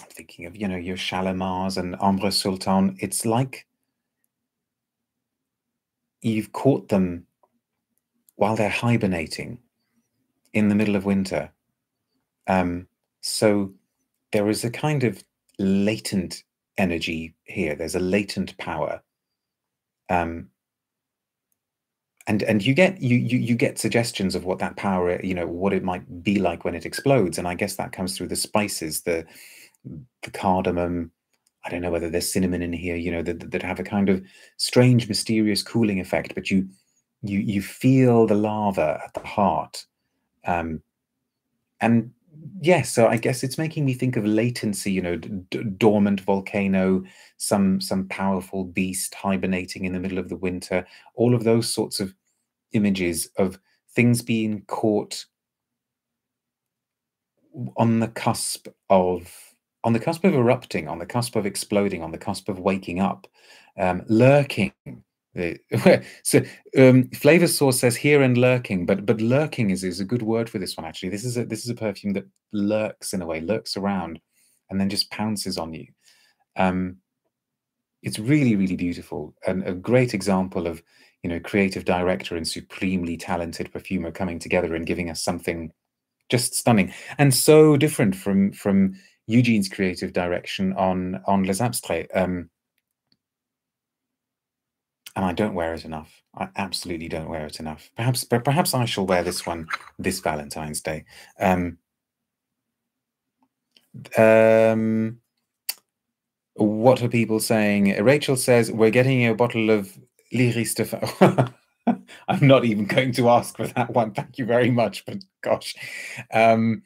I'm thinking of you know your Shalimars and Ambre Sultan. It's like you've caught them while they're hibernating in the middle of winter. Um, so there is a kind of latent energy here. There's a latent power. Um, and and you get you, you you get suggestions of what that power you know what it might be like when it explodes and i guess that comes through the spices the the cardamom I don't know whether there's cinnamon in here, you know, that, that have a kind of strange, mysterious cooling effect, but you you you feel the lava at the heart. Um, and yes, so I guess it's making me think of latency, you know, dormant volcano, some some powerful beast hibernating in the middle of the winter, all of those sorts of images of things being caught on the cusp of on the cusp of erupting, on the cusp of exploding, on the cusp of waking up, um, lurking. <laughs> so um, flavor source says here and lurking, but but lurking is is a good word for this one actually. This is a this is a perfume that lurks in a way, lurks around, and then just pounces on you. Um, it's really really beautiful and a great example of you know creative director and supremely talented perfumer coming together and giving us something just stunning and so different from from Eugene's creative direction on on Les Abstraits. Um, and I don't wear it enough. I absolutely don't wear it enough. Perhaps, but perhaps I shall wear this one this Valentine's Day. Um, um, what are people saying? Rachel says we're getting a bottle of Lyrisse de <laughs> I'm not even going to ask for that one. Thank you very much. But gosh, um,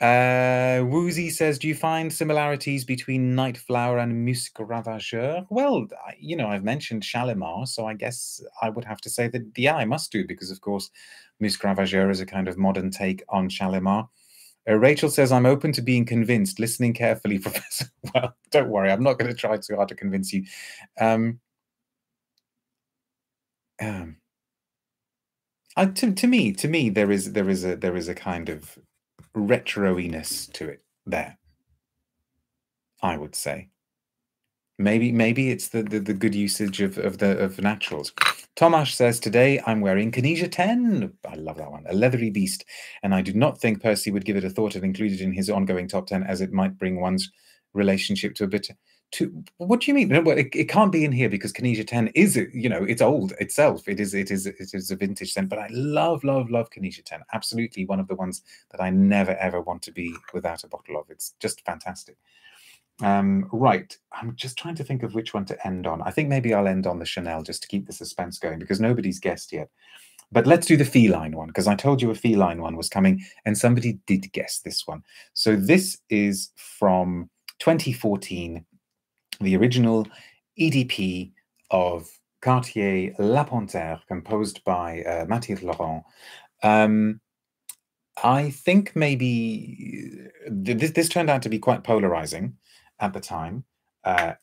uh, Woozy says, "Do you find similarities between Night Flower and Musc Ravageur?" Well, you know, I've mentioned Shalimar, so I guess I would have to say that yeah, I must do because, of course, Musc Ravageur is a kind of modern take on Shalimar. Uh, Rachel says, "I'm open to being convinced, listening carefully, <laughs> Professor." well, don't worry, I'm not going to try too hard to convince you. Um, um, uh, to, to me, to me, there is there is a there is a kind of retroiness to it there. I would say. Maybe maybe it's the, the, the good usage of, of the of naturals. Tomash says today I'm wearing Knize 10. I love that one. A leathery beast. And I do not think Percy would give it a thought and include it in his ongoing top 10 as it might bring one's relationship to a bit to what do you mean? No, it, it can't be in here because Knize 10 is you know it's old itself. It is it is it is a vintage scent, but I love love love Knize 10. Absolutely one of the ones that I never ever want to be without a bottle of. It's just fantastic. Um, right, I'm just trying to think of which one to end on. I think maybe I'll end on the Chanel just to keep the suspense going because nobody's guessed yet. But let's do the feline one because I told you a feline one was coming and somebody did guess this one. So this is from 2014 the original EDP of Cartier La Panthère, composed by uh, Mathilde Laurent. Um, I think maybe uh, this, this turned out to be quite polarizing at the time. Uh,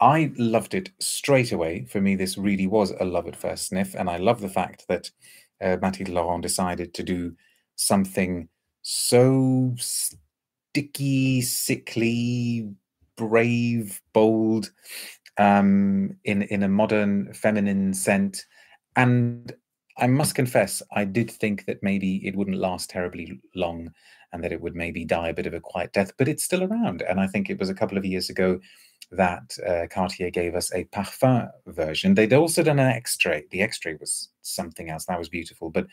I loved it straight away. For me, this really was a love at first sniff. And I love the fact that uh, Mathilde Laurent decided to do something so sticky, sickly, brave, bold, um, in in a modern feminine scent. And I must confess, I did think that maybe it wouldn't last terribly long and that it would maybe die a bit of a quiet death, but it's still around. And I think it was a couple of years ago that uh, Cartier gave us a parfum version. They'd also done an extrait. The extrait was something else that was beautiful, but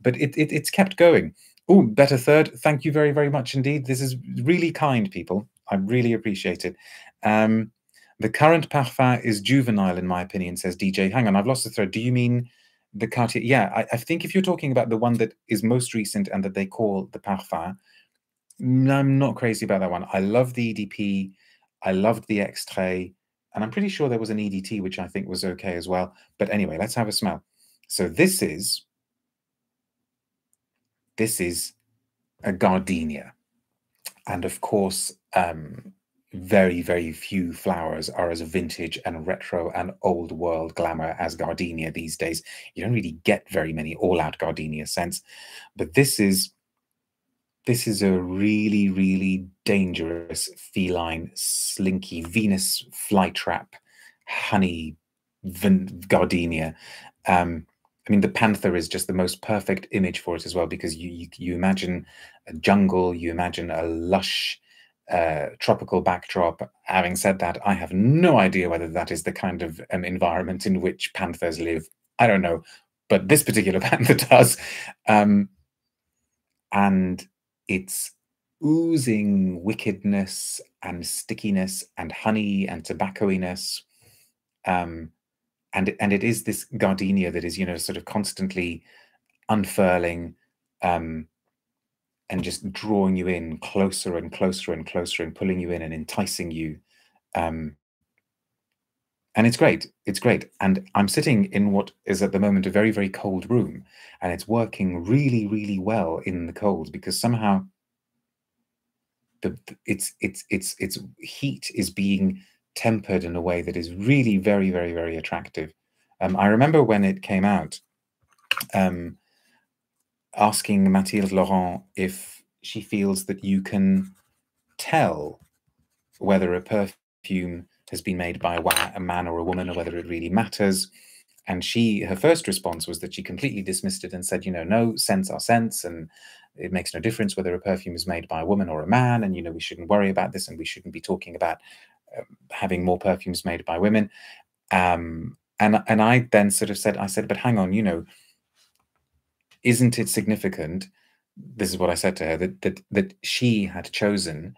but it, it it's kept going. Oh, better third. Thank you very very much indeed. This is really kind, people. I really appreciate it. Um, the current parfum is juvenile, in my opinion, says DJ. Hang on, I've lost the thread. Do you mean the Cartier? Yeah, I, I, think if you're talking about the one that is most recent and that they call the parfum, I'm not crazy about that one. I love the EDP. I loved the extrait. And I'm pretty sure there was an EDT, which I think was okay as well. But anyway, let's have a smell. So this is, this is a gardenia. And of course, um, very, very few flowers are as vintage and retro and old world glamour as gardenia these days. You don't really get very many all out gardenia scents, but this is this is a really, really dangerous feline, slinky Venus flytrap, honey gardenia. Um, I mean, the panther is just the most perfect image for it as well, because you you, you imagine a jungle, you imagine a lush uh, tropical backdrop. Having said that, I have no idea whether that is the kind of um, environment in which panthers live. I don't know, but this particular <laughs> panther does, um, and it's oozing wickedness and stickiness and honey and tobaccoiness. Um, and and it is this gardenia that is, you know, sort of constantly unfurling um, and just drawing you in closer and closer and closer and pulling you in and enticing you. Um, and it's great. It's great. And I'm sitting in what is at the moment a very, very cold room, and it's working really, really well in the cold because somehow the, its its its its heat is being tempered in a way that is really very very very attractive. Um, I remember when it came out, um, asking Mathilde Laurent if she feels that you can tell whether a perfume has been made by a man or a woman or whether it really matters. And she, her first response was that she completely dismissed it and said, you know, no, scents are scents and it makes no difference whether a perfume is made by a woman or a man. And, you know, we shouldn't worry about this and we shouldn't be talking about uh, having more perfumes made by women. Um, and, and I then sort of said, I said, but hang on, you know, isn't it significant? This is what I said to her that that that she had chosen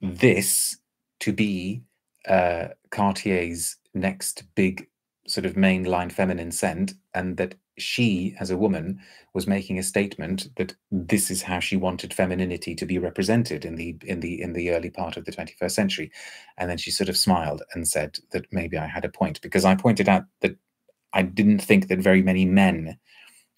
this to be uh, Cartier's next big sort of mainline feminine scent, and that she, as a woman, was making a statement that this is how she wanted femininity to be represented in the in the in the early part of the 21st century. And then she sort of smiled and said that maybe I had a point because I pointed out that I didn't think that very many men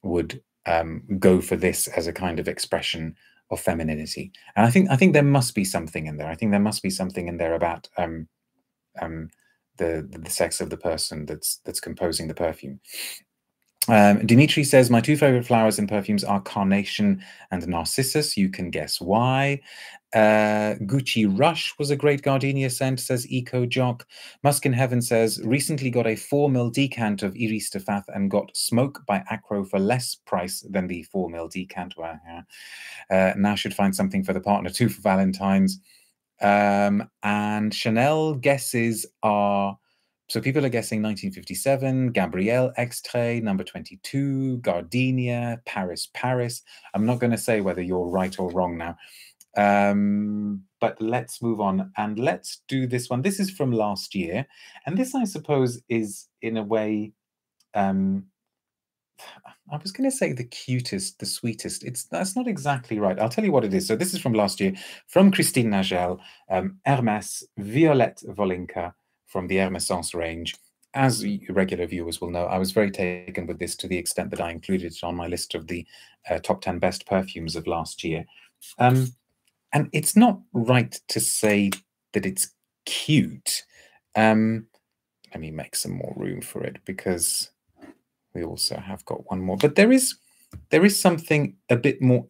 would um, go for this as a kind of expression of femininity. And I think I think there must be something in there. I think there must be something in there about um, um, the the sex of the person that's that's composing the perfume. Um, Dimitri says, My two favorite flowers in perfumes are carnation and narcissus. You can guess why. Uh, Gucci Rush was a great gardenia scent, says Eco Jock. Musk in Heaven says, Recently got a 4 mil decant of Iris de Fath and got Smoke by Akro for less price than the 4 mil decant. Well, yeah. uh, now should find something for the partner too for Valentine's. Um, and Chanel guesses are so people are guessing 1957, Gabrielle Extrait, number 22, Gardenia, Paris, Paris. I'm not going to say whether you're right or wrong now. Um, but let's move on and let's do this one. This is from last year. And this, I suppose, is in a way um, <sighs> I was going to say the cutest, the sweetest. It's that's not exactly right. I'll tell you what it is. So this is from last year, from Christine Nagel, um, Hermes Violette Volynka from the Hermessence range. As regular viewers will know, I was very taken with this to the extent that I included it on my list of the uh, top 10 best perfumes of last year. Um, and it's not right to say that it's cute. Um, let me make some more room for it because we also have got one more. But there is there is something a bit more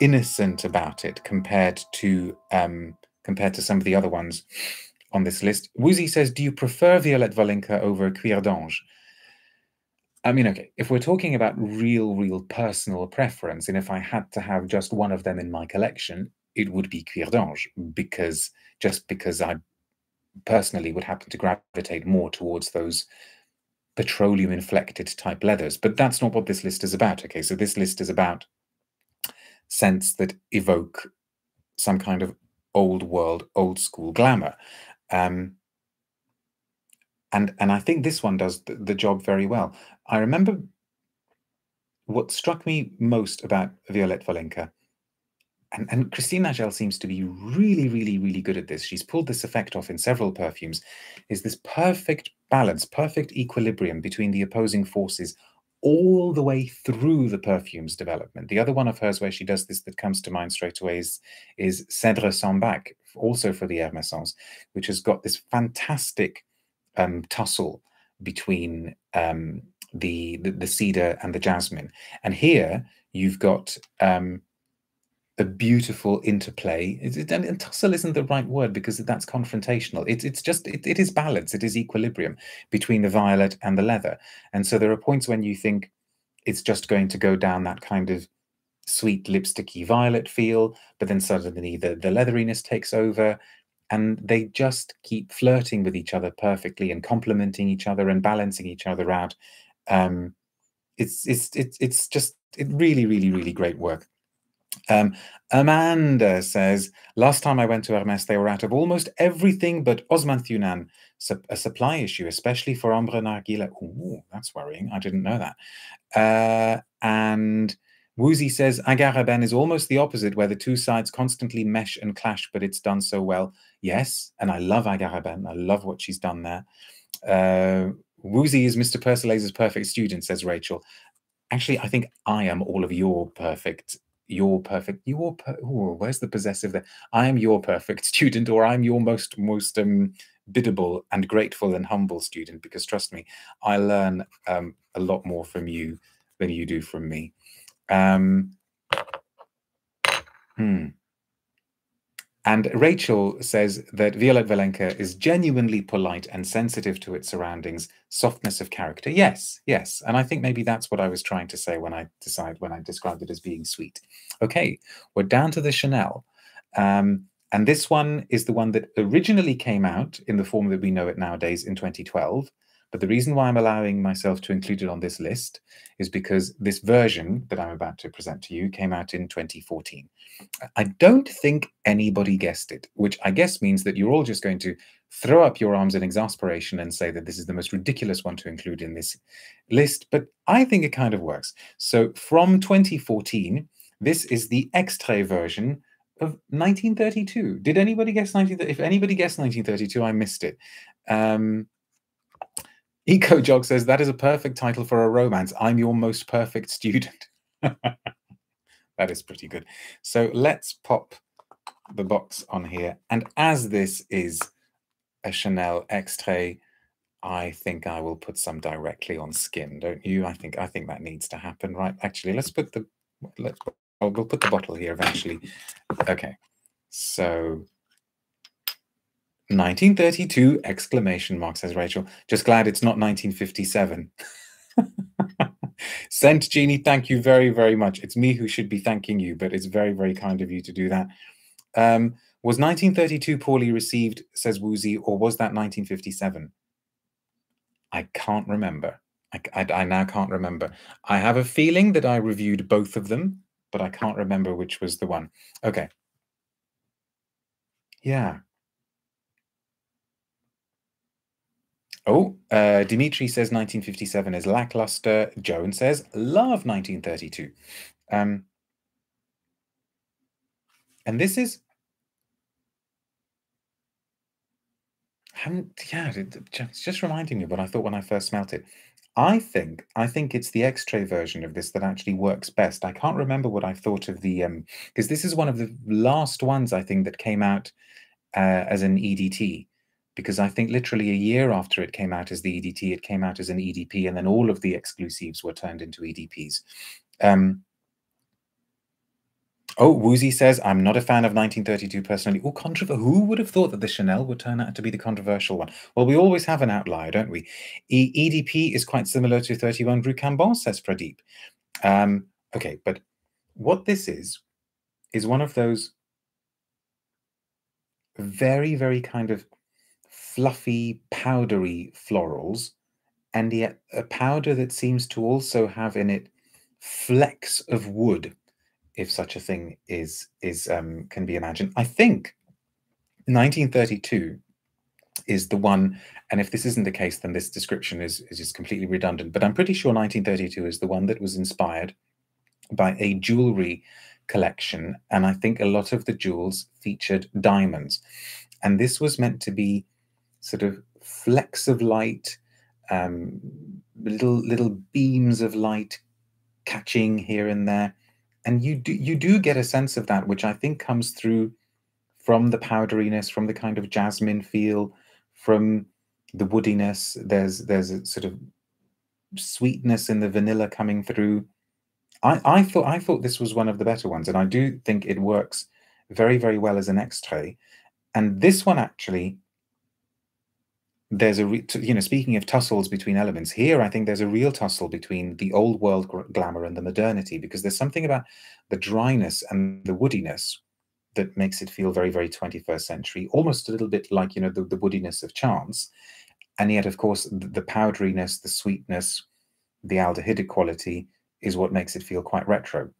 innocent about it compared to um, compared to some of the other ones on this list. Woozy says, "Do you prefer Violette Volynka over Cuir d'Ange?" I mean, okay, if we're talking about real, real personal preference, and if I had to have just one of them in my collection, it would be Cuir d'Ange because just because I personally would happen to gravitate more towards those petroleum inflected type leathers. But that's not what this list is about. Okay, so this list is about scents that evoke some kind of old world, old school glamour. Um, and and I think this one does the, the job very well. I remember what struck me most about Violette Volynka and, and Christine Nagel seems to be really, really, really good at this. She's pulled this effect off in several perfumes, is this perfect balance, perfect equilibrium between the opposing forces all the way through the perfume's development. The other one of hers where she does this that comes to mind straight away is, is Cèdre Sambac, also for the Hermessence, which has got this fantastic um, tussle between um, the, the, the cedar and the jasmine. And here you've got um, a beautiful interplay. And, tussle isn't the right word because that's confrontational. It's it's just it, it is balance. It is equilibrium between the violet and the leather. And so there are points when you think it's just going to go down that kind of sweet lipsticky violet feel, but then suddenly the the leatheriness takes over, and they just keep flirting with each other perfectly and complementing each other and balancing each other out. Um, it's it's it's it's just it really really really great work. Um, Amanda says, last time I went to Hermes, they were out of almost everything but Osmanthe Yunnan, a supply issue, especially for Ambre Narguilé. Ooh, that's worrying. I didn't know that. Uh, and Woozy says, Agar is almost the opposite, where the two sides constantly mesh and clash, but it's done so well. Yes, and I love Agar I love what she's done there. Uh, Woozy is Mr. Persolaise's perfect student, says Rachel. Actually, I think I am all of your perfect your perfect your per, ooh, where's the possessive there? I am your perfect <laughs> student or i'm your most most um biddable and grateful and humble student because trust me i learn um, a lot more from you than you do from me. Um hmm and Rachel says that Violette Volynka is genuinely polite and sensitive to its surroundings, softness of character. Yes, yes. And I think maybe that's what I was trying to say when I decide when I described it as being sweet. Okay, we're down to the Chanel. Um, and this one is the one that originally came out in the form that we know it nowadays in 2012. But the reason why I'm allowing myself to include it on this list is because this version that I'm about to present to you came out in 2014. I don't think anybody guessed it, which I guess means that you're all just going to throw up your arms in exasperation and say that this is the most ridiculous one to include in this list. But I think it kind of works. So from 2014, this is the extrait version of 1932. Did anybody guess 19? If anybody guessed 1932, I missed it. Um, Eco Jog says that is a perfect title for a romance. I'm your most perfect student. <laughs> that is pretty good. So let's pop the box on here. And as this is a Chanel extrait, I think I will put some directly on skin, don't you? I think I think that needs to happen, right? Actually, let's put the let's oh, we'll put the bottle here eventually. Okay, so 1932 exclamation mark says Rachel. Just glad it's not 1957. Sent <laughs> Jeannie, thank you very, very much. It's me who should be thanking you, but it's very, very kind of you to do that. Um, was 1932 poorly received, says Woozy, or was that 1957? I can't remember. I, I, I, now can't remember. I have a feeling that I reviewed both of them, but I can't remember which was the one. Okay. Yeah. Oh, uh, Dimitri says 1957 is lackluster. Joan says love 1932. Um, and this is haven't yeah it's just reminding me what i thought when i first smelt it i think i think it's the extrait version of this that actually works best i can't remember what i thought of the um because this is one of the last ones i think that came out uh, as an edt because I think literally a year after it came out as the EDT, it came out as an EDP, and then all of the exclusives were turned into EDPs. Um, oh, Woozy says, I'm not a fan of 1932 personally. Oh, controversial. Who would have thought that the Chanel would turn out to be the controversial one? Well, we always have an outlier, don't we? E EDP is quite similar to 31 Rue Cambon, says Pradeep. Um, okay, but what this is, is one of those very, very kind of fluffy, powdery florals, and yet a powder that seems to also have in it flecks of wood, if such a thing is is um, can be imagined. I think 1932 is the one, and if this isn't the case, then this description is, is just completely redundant. But I'm pretty sure 1932 is the one that was inspired by a jewelry collection, and I think a lot of the jewels featured diamonds. And this was meant to be sort of flecks of light, um, little little beams of light catching here and there, and you do you do get a sense of that, which I think comes through from the powderiness, from the kind of jasmine feel, from the woodiness. There's there's a sort of sweetness in the vanilla coming through. I, I thought I thought this was one of the better ones, and I do think it works very very well as an extrait. And this one actually there's a re- you know speaking of tussles between elements here i think there's a real tussle between the old world glamour and the modernity because there's something about the dryness and the woodiness that makes it feel very very 21st century almost a little bit like you know the, the woodiness of chance. And yet of course the, the powderiness the sweetness the aldehydic quality is what makes it feel quite retro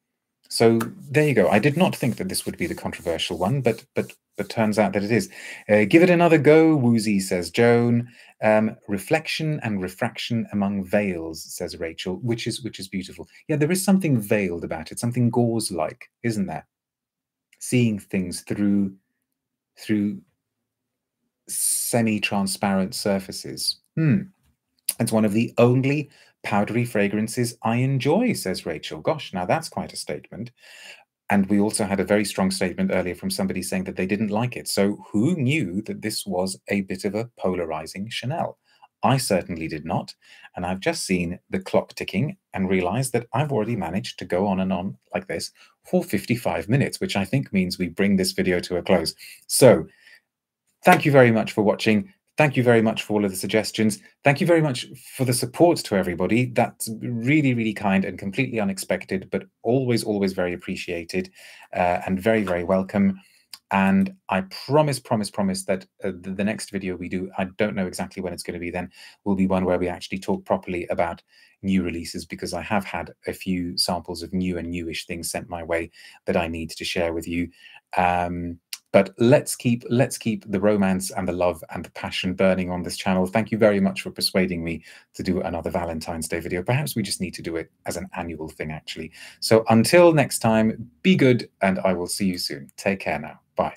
so there you go. I did not think that this would be the controversial one, but but but turns out that it is. Uh, give it another go, Woozy says Joan. Um, reflection and refraction among veils, says Rachel, which is which is beautiful. Yeah, there is something veiled about it, something gauze-like, isn't there? Seeing things through through semi-transparent surfaces. Hmm. It's one of the only powdery fragrances I enjoy, says Rachel. Gosh, now that's quite a statement. And we also had a very strong statement earlier from somebody saying that they didn't like it. So who knew that this was a bit of a polarizing Chanel? I certainly did not. And I've just seen the clock ticking and realized that I've already managed to go on and on like this for 55 minutes, which I think means we bring this video to a close. So thank you very much for watching. Thank you very much for all of the suggestions. Thank you very much for the support to everybody. That's really, really kind and completely unexpected, but always, always very appreciated uh, and very, very welcome. And I promise, promise, promise that uh, the, the, next video we do, I don't know exactly when it's going to be then, will be one where we actually talk properly about new releases because I have had a few samples of new and newish things sent my way that I need to share with you. Um, but let's keep let's keep the romance and the love and the passion burning on this channel. Thank you very much for persuading me to do another valentine's day video. Perhaps we just need to do it as an annual thing actually. So until next time be good and i will see you soon. Take care now. Bye